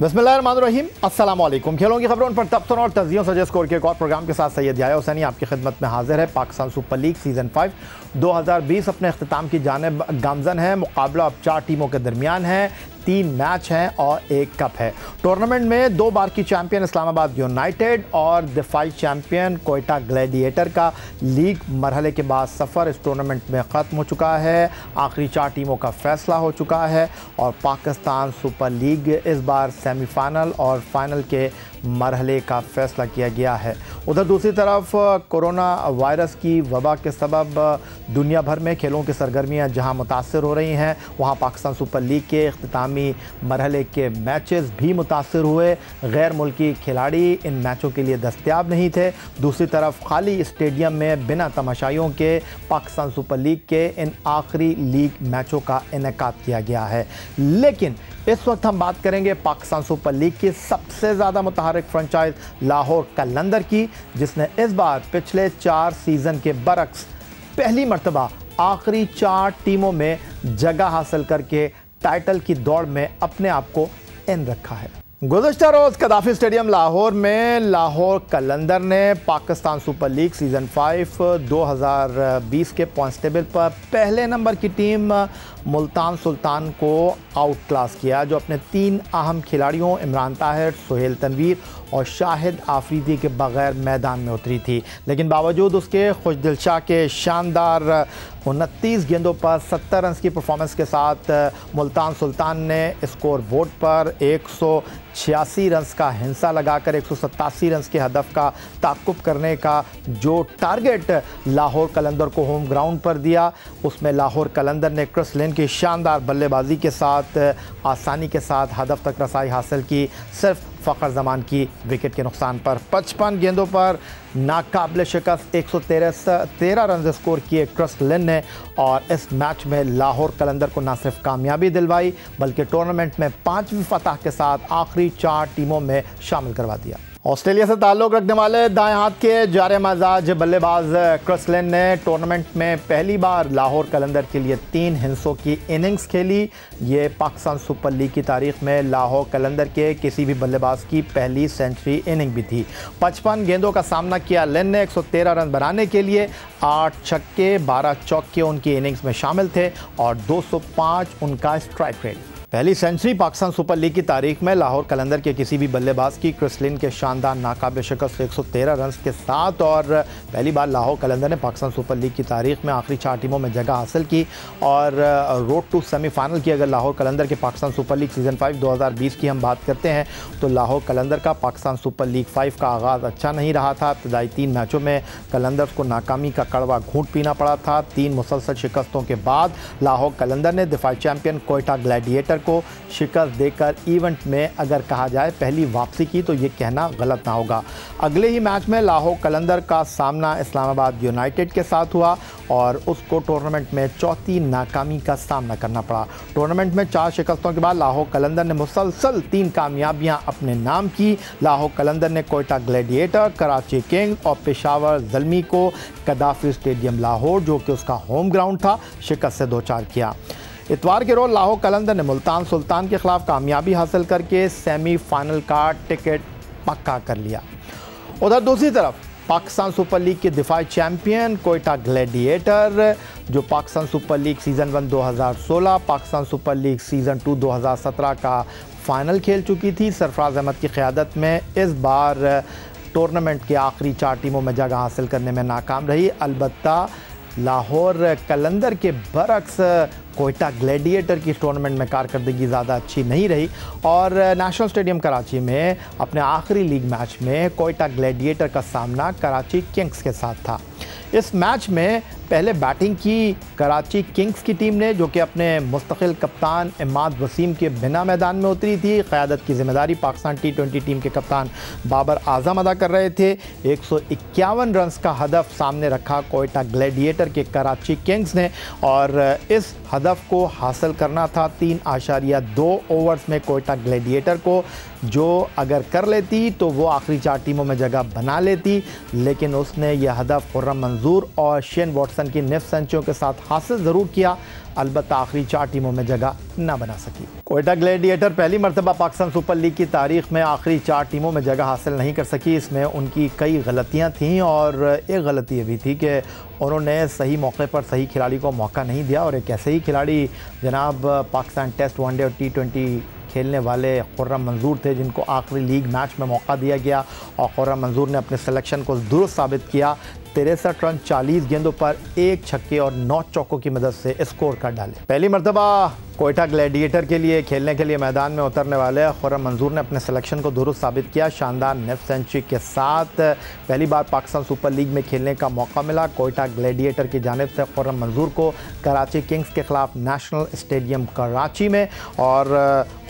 بسم اللہ الرحمن الرحیم۔ السلام علیکم۔ کھیلوں کی خبروں پر تبصروں اور تجزیوں سجے سکور کے ایک اور پروگرام کے ساتھ سید یایا حسینی آپ کی خدمت میں حاضر ہے۔ Pakistan Super League season five دو ہزار بیس اپنے اختتام کی جانب گامزن ہے مقابلہ اب چار ٹیموں کے درمیان ہے۔ تین میچ ہیں اور ایک کپ ہے۔ ٹورنامنٹ میں دو بار کی چیمپئن اسلام آباد یونائٹڈ اور دفاعی چیمپئن کوئٹہ گلیڈیٹر کا لیگ مرحلے کے بعد سفر اس ٹورنامنٹ میں ختم ہو چکا ہے۔ آخری چار ٹیموں کا فیصلہ ہو چکا ہے اور پاکستان سپر لیگ اس بار سیمی فائنل اور فائنل کے مرحلے کا فیصلہ کیا گیا ہے۔ ادھر دوسری طرف، کرونا وائرس کی وبا کے سبب دنیا بھر میں کھیلوں کی سرگرمیاں جہاں متاثر ہو رہی ہیں، وہاں پاکستان سپر لیگ کے اختتامی مرحلے کے میچز بھی متاثر ہوئے۔ غیر ملکی کھلاڑی ان میچوں کے لیے دستیاب نہیں تھے۔ دوسری طرف خالی اسٹیڈیم میں بنا تماشائیوں کے پاکستان سپر لیگ کے ان آخری لیگ میچوں کا انعقاد کیا گیا ہے۔ لیکن اس وقت ہم بات کریں گے پاکستان سپر لیگ کی سب سے زیادہ متحرک فرنچائز لاہور کلندر کی، جس نے اس بار پچھلے چار سیزن کے برعکس پہلی مرتبہ آخری چار ٹیموں میں جگہ حاصل کر کے ٹائٹل کی دوڑ میں اپنے آپ کو ان رکھا ہے۔ گزشتہ روز قدافی اسٹیڈیم لاہور میں لاہور کلندر نے Pakistan Super League season five دو ہزار بیس کے پوائنٹس ٹیبل پر پہلے نمبر کی ٹیم ملتان سلطان کو آؤٹ کلاس کیا، جو اپنے تین اہم کھلاڑیوں، عمران طاہر، سہیل تنویر اور شاہد آفریدی کے بغیر میدان میں اتری تھی۔ لیکن باوجود اس کے خوش دل شاہ کے شاندار انتیس گیندوں پر ستر رنز کی پرفارمنس کے ساتھ، ملتان سلطان نے اسکور بورڈ پر ایک سو چھیاسی رنز کا ہنسا لگا کر، ایک سو ستاسی رنز کے ہدف کا تعقب کرنے کا جو ٹارگٹ لاہور کلندر کو ہوم گراؤنڈ پر دیا۔ اس میں لاہور کلندر نے کرس لین کی شاندار بلے بازی کے ساتھ، آسانی کے ساتھ ہدف تک رسائی حاصل کی۔ صرف فخر زمان کی وکٹ کے نقصان پر۔ پچپن گیندوں پر ناقابل شکست، ایک سو تیرہ تیرہ رنز اسکور کیے کرس لن نے اور اس میچ میں لاہور کلندر کو نہ صرف کامیابی دلوائی، بلکہ ٹورنامنٹ میں پانچویں فتح کے ساتھ آخری چار ٹیموں میں شامل کروا دیا۔ آسٹریلیا سے تعلق رکھنے والے دائیں ہاتھ کے جارے مزاج بلے باز کرسلن نے ٹورنامنٹ میں پہلی بار لاہور کلندر کے لیے تین ہنسوں کی اننگز کھیلی۔ یہ پاکستان سپر لیگ کی تاریخ میں لاہور کلندر کے کسی بھی بلے باز کی پہلی سینچری اننگ بھی تھی۔ پچپن گیندوں کا سامنا کیا لین نے، ایک سو تیرہ رن بنانے کے لیے آٹھ چھکے، بارہ چوکے ان کی اننگز میں شامل تھے اور دو سو پانچ ان کا اسٹرائک ریٹ۔ پہلی سینچری پاکستان سپر لیگ کی تاریخ میں لاہور کلندر کے کسی بھی بلے باز کی کرسلین کے شاندار ناقابل شکست ایک سو تیرہ رنز کے ساتھ اور پہلی بار لاہور کلندر نے پاکستان سپر لیگ کی تاریخ میں آخری چار ٹیموں میں جگہ حاصل کی اور روڈ ٹو سیمی فائنل کی اگر لاہور کلندر کے Pakistan Super League season five دو ہزار بیس کی ہم بات کرتے ہیں تو لاہور کلندر کا پاکستان سپر لیگ فائیو کا آغاز اچھا نہیں رہا تھا۔ ابتدائی تین میچوں میں کلندرز کو ناکامی کا کڑوا گھونٹ پینا پڑا تھا۔ تین مسلسل شکستوں کے بعد لاہور کلندر نے دفاعی چیمپئن کوئٹہ گلیڈیٹر کو شکست دے کر ایونٹ میں اگر کہا جائے پہلی واپسی کی تو یہ کہنا غلط نہ ہوگا۔ اگلے ہی میچ میں لاہور کلندر کا سامنا اسلام آباد یونائٹڈ کے ساتھ ہوا اور اس کو ٹورنامنٹ میں چوتھی ناکامی کا سامنا کرنا پڑا۔ ٹورنامنٹ میں چار شکستوں کے بعد لاہور کلندر نے مسلسل تین کامیابیاں اپنے نام کی۔ لاہور کلندر نے کوئٹہ گلیڈیٹر، کراچی کنگ اور پشاور زلمی کو قدافی اسٹیڈیم لاہور جو کہ اس کا ہوم گراؤنڈ تھا، شکست سے دوچار کیا۔ اتوار کے روز لاہور کلندر نے ملتان سلطان کے خلاف کامیابی حاصل کر کے سیمی فائنل کا ٹکٹ پکا کر لیا۔ ادھر دوسری طرف، پاکستان سپر لیگ کے دفاعی چیمپئن کوئٹہ گلیڈیٹر، جو Pakistan Super League season one دو ہزار سولہ، Pakistan Super League season two دو ہزار سترہ کا فائنل کھیل چکی تھی۔ سرفراز احمد کی قیادت میں اس بار ٹورنامنٹ کے آخری چار ٹیموں میں جگہ حاصل کرنے میں ناکام رہی۔ البتہ لاہور کلندر کے برعکس کوئٹہ گلیڈیٹر کی ٹورنمنٹ میں کارکردگی زیادہ اچھی نہیں رہی اور نیشنل اسٹیڈیم کراچی میں اپنے آخری لیگ میچ میں کوئٹہ گلیڈیٹر کا سامنا کراچی کنگز کے ساتھ تھا۔ اس میچ میں پہلے بیٹنگ کی کراچی کنگز کی ٹیم نے، جو کہ اپنے مستقل کپتان اماد وسیم کے بنا میدان میں اتری تھی، قیادت کی ذمہ داری پاکستان ٹی ٹوینٹی ٹیم کے کپتان بابر اعظم ادا کر رہے تھے۔ ایک سو اکیاون رنز کا ہدف سامنے رکھا کوئٹہ گلیڈیٹر کے کراچی کنگز نے۔ اور اس ہدف کو حاصل کرنا تھا تین آشاریہ دو اوورز میں کوئٹہ گلیڈیٹر کو، جو اگر کر لیتی تو وہ آخری چار ٹیموں میں جگہ بنا لیتی۔ لیکن اس نے یہ ہدف خرم منظور اور شین واٹس جیکسن کی نف سینچریوں کے ساتھ حاصل ضرور کیا، البتہ آخری چار ٹیموں میں جگہ نہ بنا سکی۔ کوئٹہ گلیڈیٹر پہلی مرتبہ پاکستان سپر لیگ کی تاریخ میں آخری چار ٹیموں میں جگہ حاصل نہیں کر سکی۔ اس میں ان کی کئی غلطیاں تھیں اور ایک غلطی یہ بھی تھی کہ انہوں نے صحیح موقع پر صحیح کھلاڑی کو موقع نہیں دیا اور ایک ایسے ہی کھلاڑی جناب پاکستان ٹیسٹ ون ڈے اور ٹی ٹوینٹی کھیلنے والے خرم منظور تھے، جن کو آخری لیگ میچ میں موقع دیا گیا اور خرم منظور نے اپنے سلیکشن کو درست ثابت کیا۔ تریسٹھ رن چالیس گیندوں پر ایک چھکے اور نو چوکوں کی مدد سے اسکور کر ڈالے۔ پہلی مرتبہ کوئٹہ گلیڈیٹر کے لیے کھیلنے کے لیے میدان میں اترنے والے خورم منظور نے اپنے سلیکشن کو درست ثابت کیا۔ شاندار نیف سینچری کے ساتھ پہلی بار پاکستان سپر لیگ میں کھیلنے کا موقع ملا۔ کوئٹہ گلیڈیٹر کی جانب سے خورم منظور کو کراچی کنگز کے خلاف نیشنل اسٹیڈیم کراچی میں اور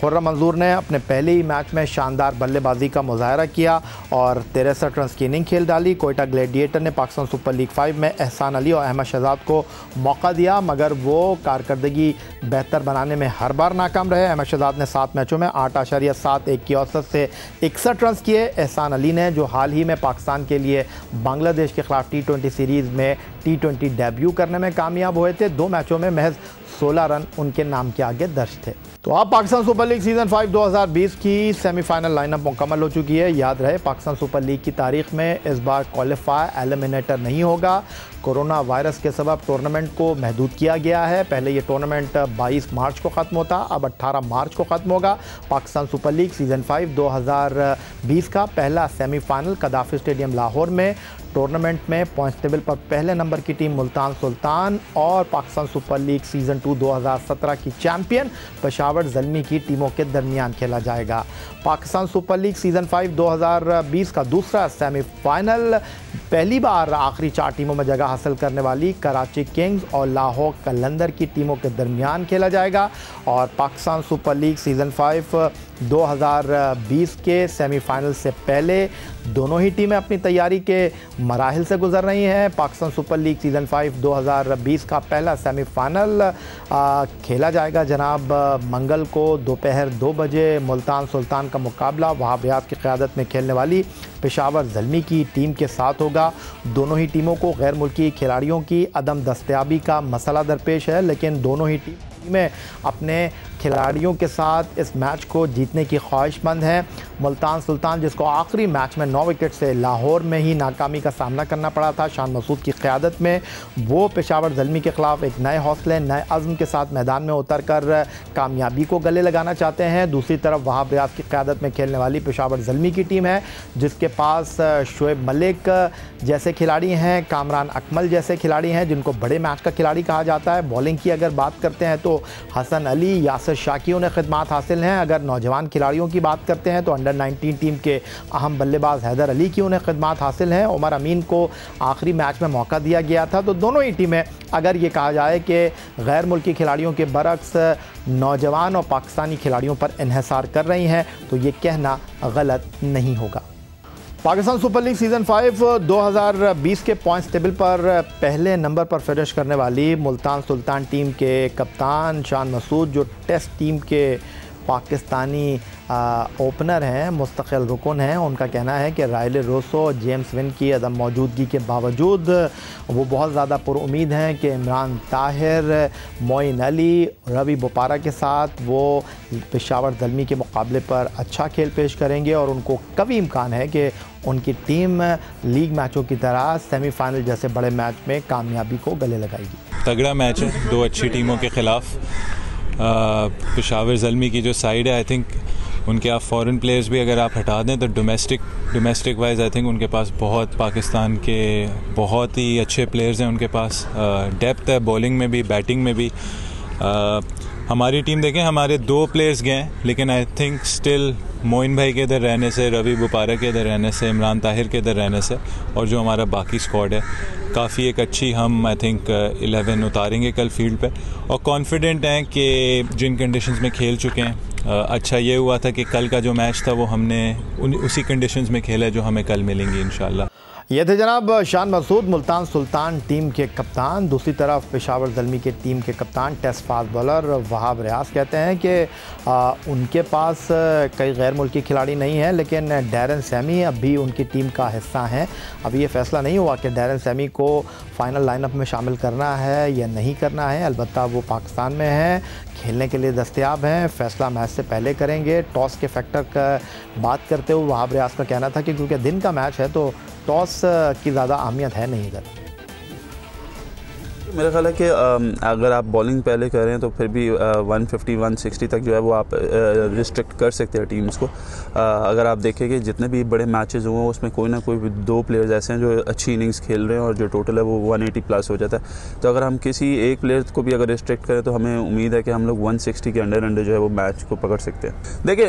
خورم منظور نے اپنے پہلے ہی میچ میں شاندار بلے بازی کا مظاہرہ کیا اور تریسٹھ رنز کی اننگ کھیل ڈالی۔ کوئٹہ گلیڈیٹر نے پاکستان سپر لیگ فائیو میں احسان علی اور احمد شہزاد کو موقع دیا، مگر وہ کارکردگی بہتر بنا بنانے میں ہر بار ناکام رہے۔ احمد شہزاد نے سات میچوں میں آٹھ اشاریہ سات ایک کی اوسط سے اکسٹھ رنز کیے۔ احسان علی نے، جو حال ہی میں پاکستان کے لیے بنگلہ دیش کے خلاف ٹی ٹوئنٹی سیریز میں ٹی ٹوئنٹی ڈیبیو کرنے میں کامیاب ہوئے تھے، دو میچوں میں محض سولہ رن ان کے نام کے آگے درج تھے۔ تو اب Pakistan Super League season five دو ہزار بیس کی سیمی فائنل لائن اپ مکمل ہو چکی ہے۔ یاد رہے، پاکستان سپر لیگ کی تاریخ میں اس بار کوالیفائی ایلیمنیٹر نہیں ہوگا۔ کورونا وائرس کے سبب ٹورنمنٹ کو محدود کیا گیا ہے۔ پہلے یہ ٹورنمنٹ بائیس مارچ کو ختم ہوتا، اب اٹھارہ مارچ کو ختم ہوگا۔ Pakistan Super League season five دو ہزار بیس کا پہلا semi final Gaddafi stadium Lahore میں ٹورنمنٹ میں پوائنٹ ٹیبل پر پہلے نمبر کی ٹیم ملتان سلطان اور Pakistan Super League season two دو ہزار سترہ کی چیمپئن پشاور زلمی کی ٹیموں کے درمیان کھیلا جائے گا۔ Pakistan Super League season five دو ہزار بیس کا دوسرا سیمی فائنل پہلی بار آخری چار ٹیموں میں جگہ حاصل کرنے والی کراچی کنگز اور لاہور کلندر کی ٹیموں کے درمیان کھیلا جائے گا اور Pakistan Super League season five دو ہزار بیس کے سیمی فائنل سے پہلے دونوں ہی ٹیمیں اپنی تیاری کے مراحل سے گزر رہی ہیں۔ Pakistan Super League season five دو ہزار بیس کا پہلا سیمی فائنل کھیلا جائے گا جناب۔ منگل کو دوپہر دو بجے ملتان سلطان کا مقابلہ، وہاں کی قیادت میں کھیلنے والی پشاور زلمی کی ٹیم کے ساتھ ہوگا۔ دونوں ہی ٹیموں کو غیر ملکی کھلاڑیوں کی عدم دستیابی کا مسئلہ درپیش ہے، لیکن دونوں ہی ٹیم میں اپنے کھلاڑیوں کے ساتھ اس میچ کو جیتنے کی خواہش مند ہے ملتان سلطان، جس کو آخری میچ میں نو وکٹ سے لاہور میں ہی ناکامی کا سامنا کرنا پڑا تھا شان مسعود کی قیادت میں وہ پشاور زلمی کے خلاف ایک نئے حوصلے، نئے عزم کے ساتھ میدان میں اتر کر کامیابی کو گلے لگانا چاہتے ہیں۔ دوسری طرف وہاب ریاض کی قیادت میں کھیلنے والی پشاور زلمی کی ٹیم ہے، جس کے پاس شعیب ملک جیسے کھلاڑی ہیں، کامران اکمل جیسے کھلاڑی ہیں، جن کو بڑے میچ کا کھلاڑی کہا جاتا ہے۔ بولنگ کی اگر بات کرتے ہیں تو حسن علی، یاسر شاکی انہیں خدمات حاصل ہیں۔ اگر نوجوان کھلاڑیوں کی بات کرتے ہیں تو انڈر نائنٹین ٹیم کے اہم بلے باز حیدر علی کی انہیں خدمات حاصل ہیں۔ عمر امین کو آخری میچ میں موقع دیا گیا تھا۔ تو دونوں ہی ٹیمیں، اگر یہ کہا جائے کہ غیر ملکی کھلاڑیوں کے برعکس نوجوان اور پاکستانی کھلاڑیوں پر انحصار کر رہی ہیں تو یہ کہنا غلط نہیں ہوگا۔ Pakistan Super League season five دو ہزار بیس کے پوائنٹس ٹیبل پر پہلے نمبر پر فنش کرنے والی ملتان سلطان ٹیم کے کپتان شان مسعود، جو ٹیسٹ ٹیم کے پاکستانی اوپنر ہیں، مستقل رکن ہیں۔ ان کا کہنا ہے کہ رائل روسو جیمز ون کی عدم موجودگی کے باوجود وہ بہت زیادہ پر امید ہیں کہ عمران طاہر، معین علی، روی بپارا کے ساتھ وہ پشاور زلمی کے مقابلے پر اچھا کھیل پیش کریں گے اور ان کو کبھی امکان ہے کہ ان کی ٹیم لیگ میچوں کی طرح سیمی فائنل جیسے بڑے میچ میں کامیابی کو گلے لگائے گی۔ تگڑا میچ ہے، دو اچھی ٹیموں کے خلاف۔ پشاور زلمی کی جو سائڈ ہے آئی تھنک ان کے آپ فورن پلیئرز بھی اگر آپ ہٹا دیں تو domestic domestic wise I think ان کے پاس بہت پاکستان کے بہت ہی اچھے پلیئرز ہیں، ان کے پاس ڈیپتھ ہے بولنگ میں بھی بیٹنگ میں بھی۔ ہماری ٹیم دیکھیں، ہمارے دو پلیئرز گئے ہیں لیکن آئی تھنک اسٹل موئن بھائی کے ادھر رہنے سے، روی بپارہ کے ادھر رہنے سے، عمران طاہر کے ادھر رہنے سے، اور جو ہمارا باقی اسکواڈ ہے، کافی ایک اچھی ہم آئی تھنک الیون اتاریں گے کل فیلڈ پہ۔ اور کانفیڈنٹ ہیں کہ جن کنڈیشنز میں کھیل چکے ہیں اچھا یہ ہوا تھا کہ کل کا جو میچ تھا، وہ ہم نے اسی کنڈیشنز میں کھیلا جو ہمیں کل ملیں گی انشاءاللہ۔ یہ تھے جناب شان مسعود، ملتان سلطان ٹیم کے کپتان۔ دوسری طرف پشاور زلمی کے ٹیم کے captain, test fast bowler Wahab Riaz کہتے ہیں کہ ان کے پاس کئی غیر ملکی کھلاڑی نہیں ہیں، لیکن ڈیرن سیمی اب بھی ان کی ٹیم کا حصہ ہیں۔ اب یہ فیصلہ نہیں ہوا کہ ڈیرن سیمی کو فائنل لائن اپ میں شامل کرنا ہے یا نہیں کرنا ہے۔ البتہ وہ پاکستان میں ہیں، کھیلنے کے لیے دستیاب ہیں۔ فیصلہ میچ سے پہلے کریں گے۔ ٹاس کے فیکٹر کا بات کرتے ہوئے وہاب ریاض کا کہنا تھا کہ کیونکہ دن کا میچ ہے تو ٹاس کی زیادہ اہمیت ہے نہیں ادھر میرا خیال ہے کہ اگر آپ بولنگ پہلے کریں تو پھر بھی ون ففٹی ون سکسٹی تک جو ہے وہ آپ ریسٹرکٹ کر سکتے ہیں ٹیمز کو۔ اگر آپ دیکھیں کہ جتنے بھی بڑے میچز ہوئے ہیں، اس میں کوئی نہ کوئی دو پلیئرز ایسے ہیں جو اچھی اننگز کھیل رہے ہیں اور جو ٹوٹل ہے وہ ون ایٹی پلس ہو جاتا ہے۔ تو اگر ہم کسی ایک پلیئر کو بھی اگر ریسٹرکٹ کریں تو ہمیں امید ہے کہ ہم لوگ ون سکسٹی کے انڈر انڈر جو ہے وہ میچ کو پکڑ سکتے ہیں۔ دیکھیں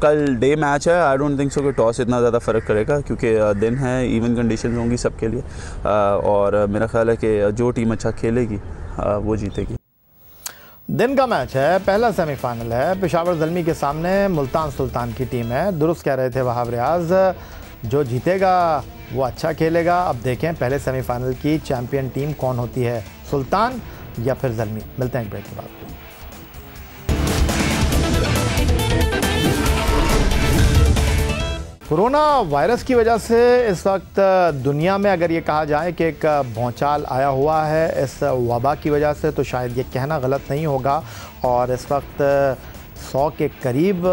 کل ڈے میچ ہے۔ آئی ڈونٹ تھنک سو کہ ٹاس اتنا زیادہ فرق کرے گا کیونکہ دن ہے ایون کنڈیشن ہوں گی سب کے لیے۔ اور میرا خیال ہے کہ جو ٹیم اچھا کھیل کھیلے گی وہ جیتے گی۔ دن کا میچ ہے، پہلا سیمی فائنل ہے۔ پشاور زلمی کے سامنے ملتان سلطان کی ٹیم ہے۔ درست کہہ رہے تھے وہاب ریاض، جو جیتے گا، وہ اچھا کھیلے گا۔ اب دیکھیں پہلے سیمی فائنل کی چیمپئن ٹیم کون ہوتی ہے، سلطان یا پھر زلمی؟ ملتے ہیں ایک بریک کے بعد۔ کرونا وائرس کی وجہ سے اس وقت دنیا میں اگر یہ کہا جائے کہ ایک بھونچال آیا ہوا ہے، اس وبا کی وجہ سے تو شاید یہ کہنا غلط نہیں ہوگا۔ اور اس وقت سو کے قریب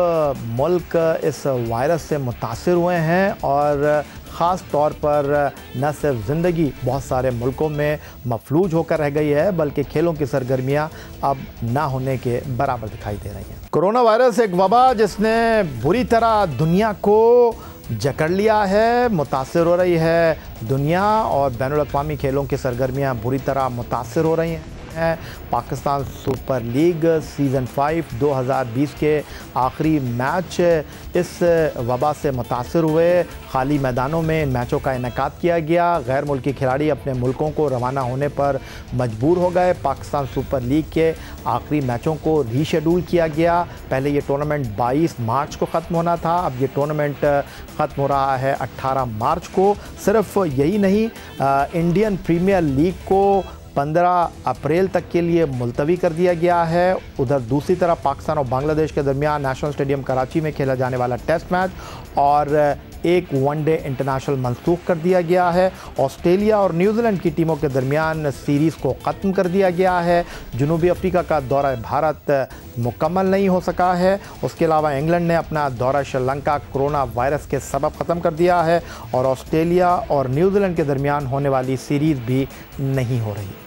ملک اس وائرس سے متاثر ہوئے ہیں۔ اور خاص طور پر نہ صرف زندگی، بہت سارے ملکوں میں مفلوج ہو کر رہ گئی ہے، بلکہ کھیلوں کی سرگرمیاں اب نہ ہونے کے برابر دکھائی دے رہی ہیں۔ کرونا وائرس ایک وبا جس نے بری طرح دنیا کو جکڑ لیا ہے، متاثر ہو رہی ہے۔ دنیا اور بین الاقوامی کھیلوں کی سرگرمیاں بری طرح متاثر ہو رہی ہیں۔ ہیں Pakistan Super League season five دو ہزار بیس کے آخری میچ اس وبا سے متاثر ہوئے۔ خالی میدانوں میں ان میچوں کا انعقاد کیا گیا۔ غیر ملکی کھلاڑی اپنے ملکوں کو روانہ ہونے پر مجبور ہو گئے۔ پاکستان سپر لیگ کے آخری میچوں کو ری شیڈول کیا گیا۔ پہلے یہ ٹورنامنٹ بائیس مارچ کو ختم ہونا تھا۔ اب یہ ٹورنامنٹ ختم ہو رہا ہے اٹھارہ مارچ کو۔ صرف یہی نہیں انڈین پریمیئر لیگ کو پندرہ اپریل تک کے لیے ملتوی کر دیا گیا ہے۔ ادھر دوسری طرف پاکستان اور بنگلہ دیش کے درمیان نیشنل اسٹیڈیم کراچی میں کھیلا جانے والا ٹیسٹ میچ اور ایک ون ڈے انٹرنیشنل منسوخ کر دیا گیا ہے۔ آسٹریلیا اور نیوزی لینڈ کی ٹیموں کے درمیان سیریز کو ختم کر دیا گیا ہے۔ جنوبی افریقہ کا دورہ بھارت مکمل نہیں ہو سکا ہے۔ اس کے علاوہ انگلینڈ نے اپنا دورہ شری لنکا کرونا وائرس کے سبب ختم کر دیا ہے اور آسٹریلیا اور نیوزی لینڈ کے درمیان ہونے والی سیریز بھی نہیں ہو رہی۔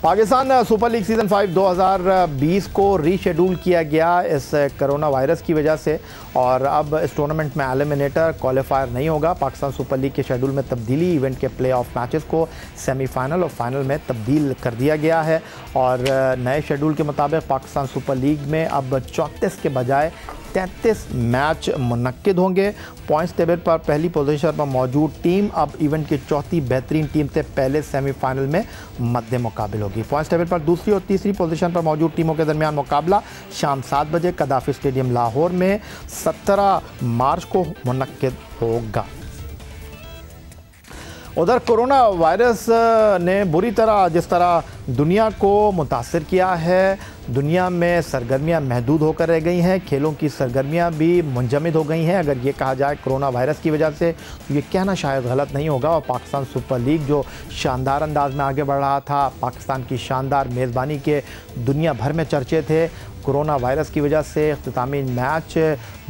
Pakistan Super League season five دو ہزار بیس کو ری شیڈول کیا گیا اس کرونا وائرس کی وجہ سے اور اب اس ٹورنامنٹ میں ایلیمنیٹر کوالیفائر نہیں ہوگا۔ پاکستان سپر لیگ کے شیڈول میں تبدیلی ایونٹ کے پلے آف میچز کو سیمی فائنل اور فائنل میں تبدیل کر دیا گیا ہے۔ اور نئے شیڈول کے مطابق پاکستان سپر لیگ میں اب چوتیس کے بجائے تینتیس میچ منعقد ہوں گے۔ پوائنٹس ٹیبل پر پہلی پوزیشن پر موجود ٹیم اب ایونٹ کی چوتھی بہترین ٹیم سے پہلے سیمی فائنل میں مد مقابل ہوگی۔ پوائنٹس ٹیبل پر دوسری اور تیسری پوزیشن پر موجود ٹیموں کے درمیان مقابلہ شام سات بجے قدافی اسٹیڈیم لاہور میں۔ سترہ مارچ کو منعقد ہوگا۔ ادھر کرونا وائرس نے بری طرح جس طرح دنیا کو متاثر کیا ہے، دنیا میں سرگرمیاں محدود ہو کر رہ گئی ہیں، کھیلوں کی سرگرمیاں بھی منجمد ہو گئی ہیں۔ اگر یہ کہا جائے کرونا وائرس کی وجہ سے، تو یہ کہنا شاید غلط نہیں ہوگا۔ اور پاکستان سپر لیگ جو شاندار انداز میں آگے بڑھ رہا تھا، پاکستان کی شاندار میزبانی کے دنیا بھر میں چرچے تھے۔ کرونا وائرس کی وجہ سے اختتامی میچ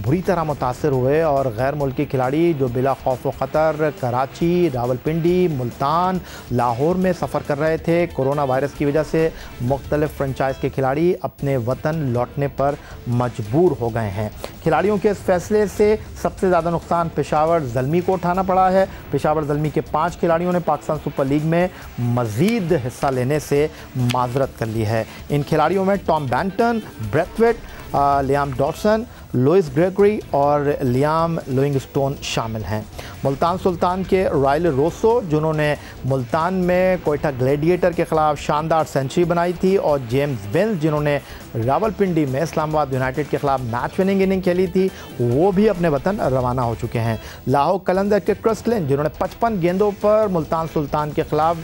بری طرح متاثر ہوئے اور غیر ملکی کھلاڑی جو بلا خوف و خطر، کراچی راول پنڈی ملتان، لاہور میں سفر کر رہے تھے۔ کرونا وائرس کی وجہ سے مختلف فرنچائز کے کھلاڑی اپنے وطن لوٹنے پر مجبور ہو گئے ہیں۔ کھلاڑیوں کے اس فیصلے سے سب سے زیادہ نقصان پشاور زلمی کو اٹھانا پڑا ہے۔ پشاور زلمی کے پانچ کھلاڑیوں نے پاکستان سپر لیگ میں مزید حصہ لینے سے معذرت کر لی ہے۔ ان کھلاڑیوں میں Tom Banton Brathwaite Liam Dawson Lewis Gregory اور لیام لوئنگ سٹون شامل ہیں۔ ملتان سلطان کے رائل روسو، جنہوں نے ملتان میں کوئٹہ گلیڈیٹر کے خلاف شاندار سینچری بنائی تھی، اور جیمز بل جنہوں نے راول پنڈی میں اسلام آباد یونائٹڈ کے خلاف میچ وننگ اننگ کھیلی تھی، وہ بھی اپنے وطن روانہ ہو چکے ہیں۔ لاہور کلندر کے کرسلن جنہوں نے پچپن گیندوں پر ملتان سلطان کے خلاف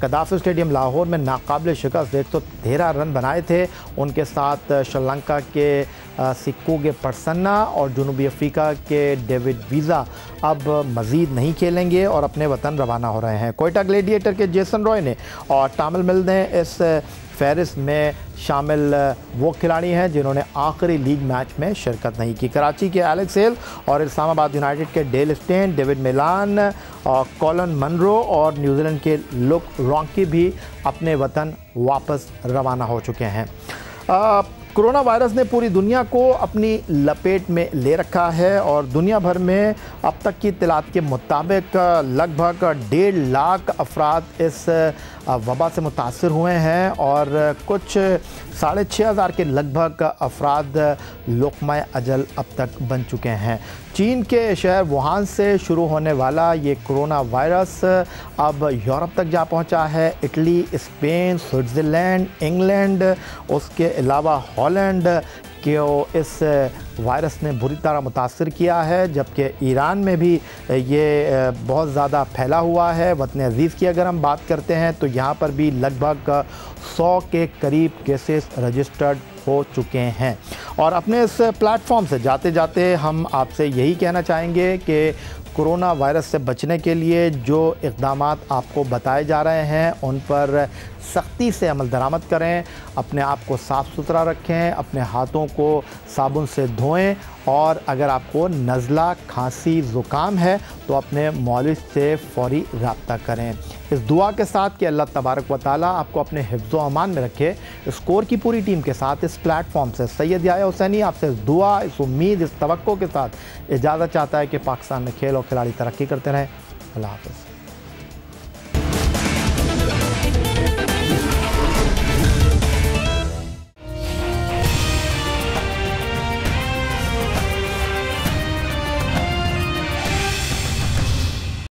قدافی اسٹیڈیم لاہور میں ناقابل شکست، ایک سو تیرہ رن بنائے تھے۔ ان کے ساتھ شری لنکا کے سکو کے پرسنا اور جنوبی افریقہ کے ڈیوڈ ویزا اب مزید نہیں کھیلیں گے اور اپنے وطن روانہ ہو رہے ہیں۔ کوئٹہ گلیڈیٹر کے جیسن روئے نے اور ٹامل مل نے اس فہرست میں شامل وہ کھلاڑی ہیں جنہوں نے آخری لیگ میچ میں شرکت نہیں کی۔ کراچی کے ایلیکس ہیل اور اسلام آباد یونائٹڈ کے ڈیل اسٹین، ڈیوڈ میلان اور کولن منرو اور نیوزی لینڈ کے لک رانکی بھی اپنے وطن واپس روانہ ہو چکے ہیں۔ کرونا وائرس نے پوری دنیا کو اپنی لپیٹ میں لے رکھا ہے اور دنیا بھر میں اب تک کی اطلاعات کے مطابق لگ بھگ ڈیڑھ لاکھ افراد اس وبا سے متاثر ہوئے ہیں اور کچھ ساڑھے چھ ہزار کے لگ بھگ افراد لقمہ اجل اب تک بن چکے ہیں۔ چین کے شہر ووہان سے شروع ہونے والا یہ کرونا وائرس اب یورپ تک جا پہنچا ہے۔ اٹلی، اسپین، سوئٹزرلینڈ، انگلینڈ، اس کے علاوہ ہالینڈ کہ اس وائرس نے بری طرح متاثر کیا ہے، جبکہ ایران میں بھی یہ بہت زیادہ پھیلا ہوا ہے۔ وطن عزیز کی اگر ہم بات کرتے ہیں تو یہاں پر بھی لگ بھگ سو کے قریب کیسز رجسٹرڈ ہو چکے ہیں۔ اور اپنے اس پلیٹ فارم سے جاتے جاتے ہم آپ سے یہی کہنا چاہیں گے کہ کرونا وائرس سے بچنے کے لیے جو اقدامات آپ کو بتائے جا رہے ہیں، ان پر سختی سے عمل درآمد کریں، اپنے آپ کو صاف ستھرا رکھیں، اپنے ہاتھوں کو صابن سے دھوئیں۔ اور اگر آپ کو نزلہ کھانسی زکام ہے تو اپنے مولد سے فوری رابطہ کریں۔ اس دعا کے ساتھ کہ اللہ تبارک و تعالیٰ آپ کو اپنے حفظ و امان میں رکھے اسکور کی پوری ٹیم کے ساتھ، اس پلیٹ فارم سے سید یا حسینی آپ سے اس دعا، اس امید، اس توقع کے ساتھ اجازت چاہتا ہے کہ پاکستان میں کھیل اور کھلاڑی ترقی کرتے رہیں۔ اللہ حافظ۔